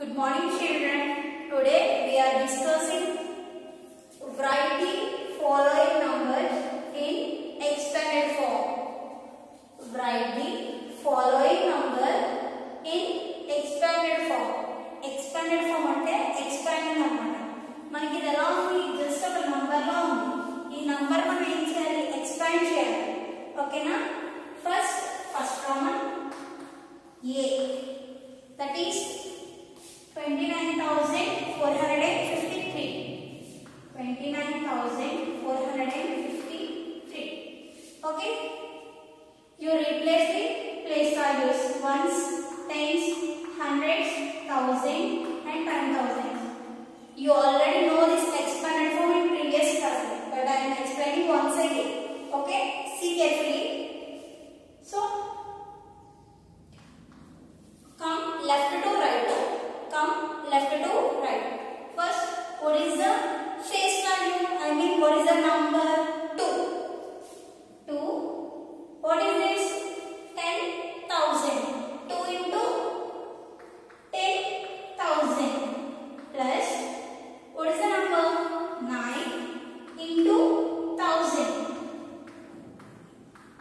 Good morning children. Today we are discussing write the following numbers in expanded form. Write the following number in expanded form. Expanded form అంటే expanding అన్నమాట మనకి ఇది ఎలా ఉంది just ఒక number లా ఉంది ఈ నంబర్ మనం ఏం చేయాలి ఎక్స్పాండ్ చేయాలి ఓకేనా first first common A that is 29,453. 29,453. Okay? You replace the place values ones, tens, hundreds, thousand, and ten thousand. You already know this expanded form in previous class, but I am explaining once again. Okay? See carefully. So, come left to right come left to right first what is the face value i mean what is the number 2 2 what is this 10000 2 into 10000 plus what is the number 9 into 1000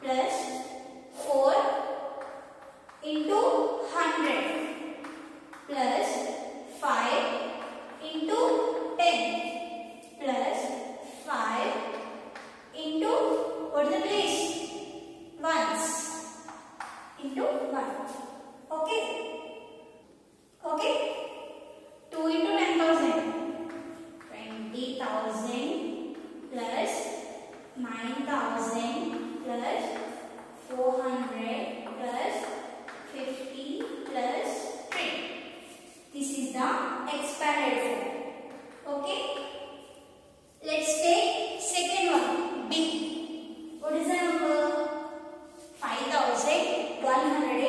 plus 4 into 100 plus 5 into 10 plus 5 into what is the place? Ones into 1. Okay? Okay? 2 into 10,000. 20,000 plus 9,000 plus 400 plus 50 plus 10. This is the expanded. Okay? Let's take second one. B. What is the number? 5123.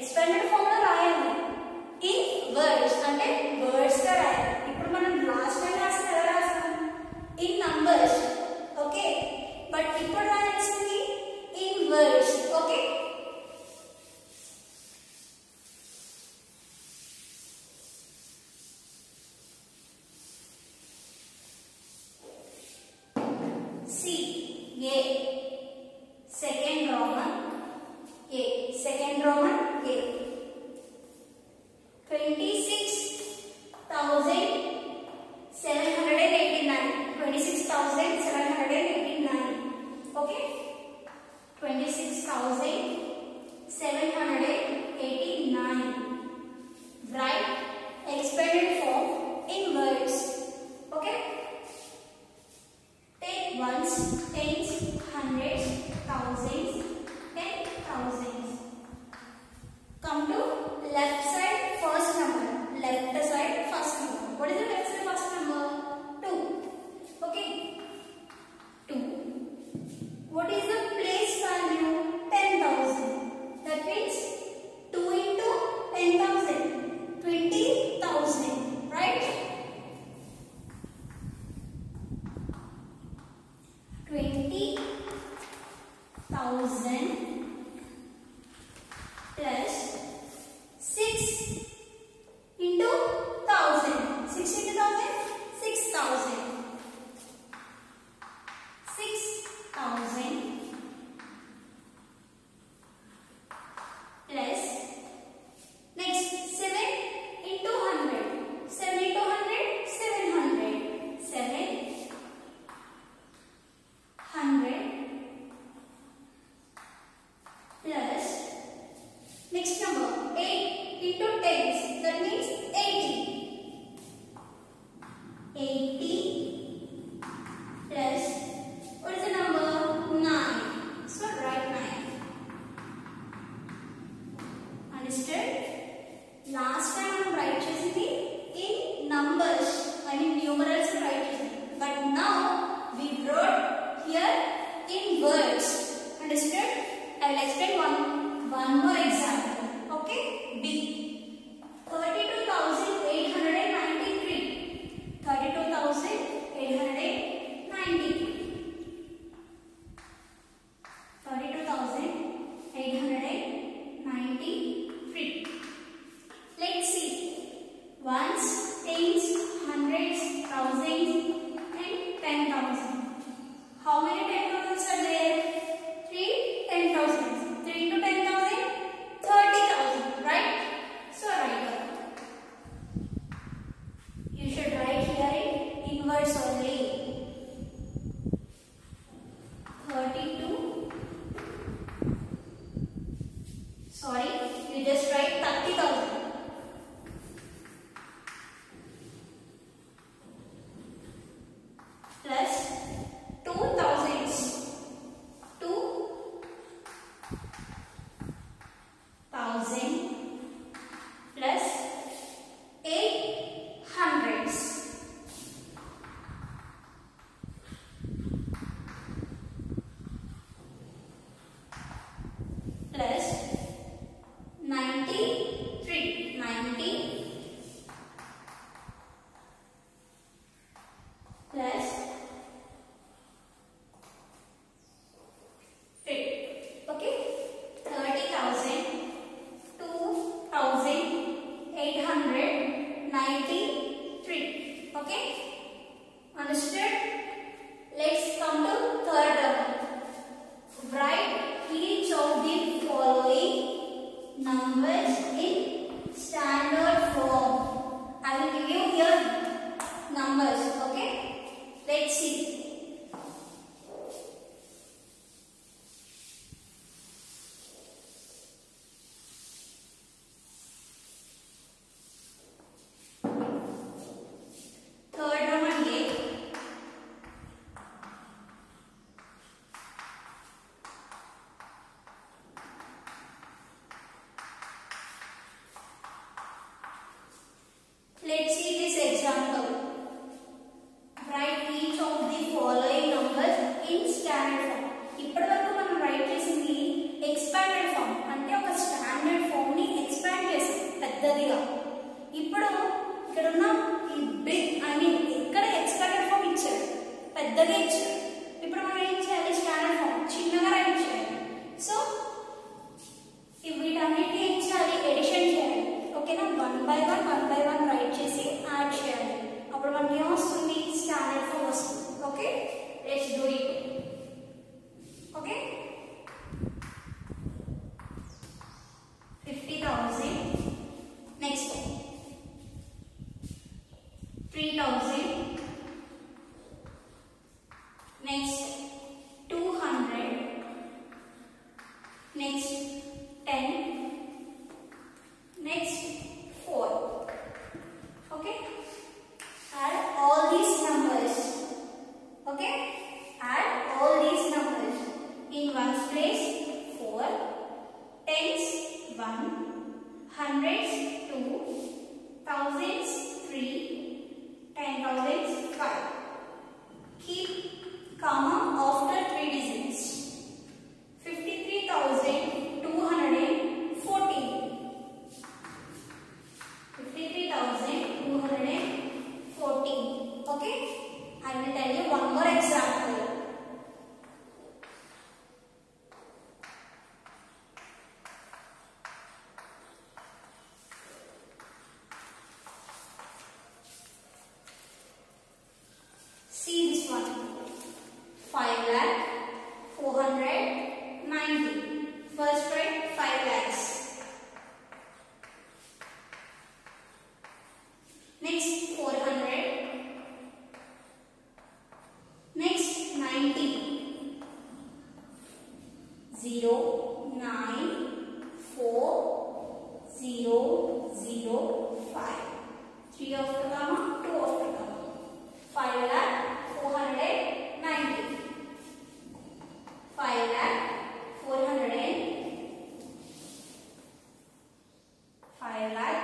Expanded form thousand the nature. Zero nine four zero zero five three of the gamma two of the gamma five lakh four hundred ninety five lakh four hundred five lakh